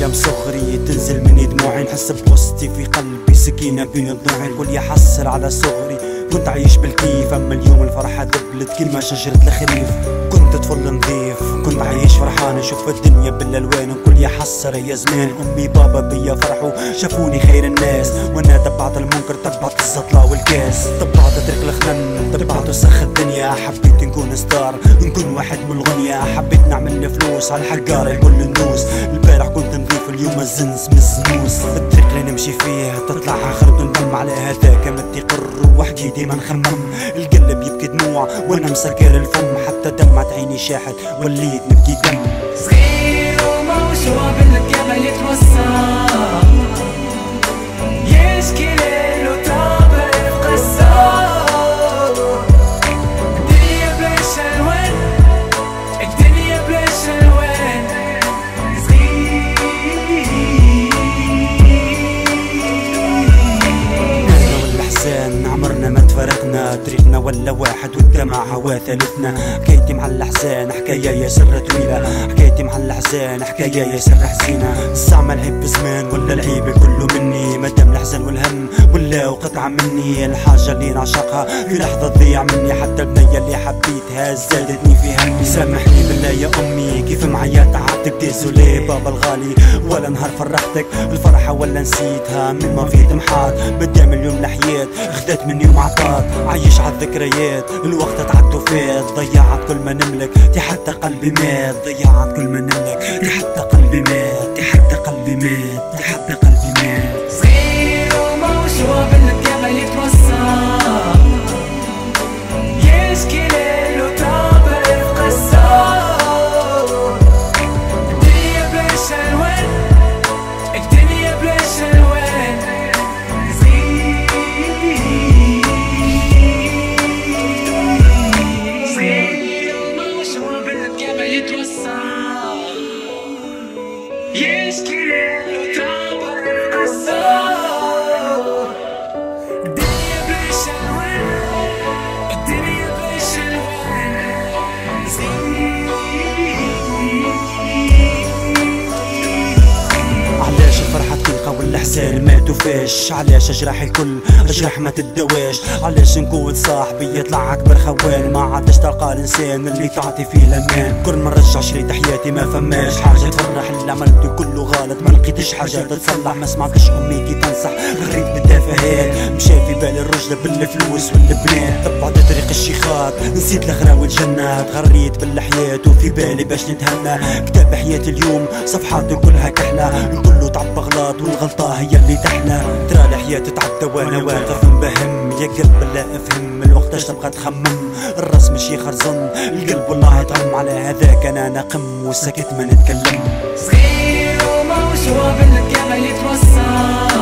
أيام صغري تنزل مني دموعي نحس بوسطي في قلبي سكينة بين الضلوع الكل يحسر على صغري كنت عايش بالكيف. أما اليوم الفرحة دبلت كلمة شجرة الخريف. كنت طفل نظيف كنت عايش فرحان. أشوف الدنيا بالألوان الكل يحسر يا زمان. أمي بابا بيا فرحوا شافوني خير الناس. وأنا تبعت المنكر تبعت الزطلة والكاس. تبعت اترك الخنم تبعت وسخ الدنيا. حبيت نكون ستار نكون واحد من الغنية. حبيت نعمل فلوس على الحقارة الكل ندوس. البارح كنت نضيف اليوم الزنز من الزنوس الطريق اللي نمشي فيه تطلع آخر ندم على هذاك مدي قر وحدي ديما نخمم. وأنا مسكر الفم حتى دمعت عيني شاحت وليت نبكي دم. صغير وموجوع بالجبل يتوسع. ولا واحد والدمع هوا ثالثنا. حكايتي مع الأحزان حكاية يا سر طويلة. حكايتي مع الأحزان حكاية يا سر حزينة. الزعمة العيب بزمان ولا العيب كله مني. مادام الحزن والهم ولا قطعه مني. الحاجة اللي نعشقها في لحظة تضيع مني. حتى البنية اللي حبيتها زادتني في همي. سامحني بالله يا أمي كيف معايا تعبتك ديزولي بابا الغالي. ولا نهار فرحتك الفرحة ولا نسيتها. من ما في طمحات مادام اليوم لحيات خدت مني ومعطات عايش عالذكريات الوقت تعدى وفات ضيعت كل ما نملك. دي حتى قلبي مات ضيعت كل ما نملك. دي حتى قلبي مات دي حتى قلبي مات دي حتى قلبي Just kidding. والحزان ما توفاش علاش أجرح الكل؟ أجرح ما تدواش علاش نكون صاحبي يطلع أكبر خوان؟ ما عادش تلقى الإنسان اللي تعطي فيه الأمان. كل ما نرجع شريط حياتي ما فماش. حاجة تفرح اللي عملته كله غلط. ما لقيتش حاجة تتصلح. ما سمعتش أمي كي تنصح. غريت بالتفاهات. مشى في بالي الرجل بالفلوس والبنات تبعت طريق الشيخات. نسيت الاخرى والجنات. غريت بالحياة وفي بالي باش نتهنى. كتاب حياتي اليوم. صفحاته كلها كحلة. الكل تعب غلط والغلطة هي اللي تحلى ترى الحياة تتعدى وأنا واقف مبهم يا قلب لا أفهم الوقت اش تبغى تخمم. الرأس ماشي خرزن القلب والله يطعم على هذاك أنا نقم وسكت ما نتكلم. صغير وموجوع بالجبل يتوسع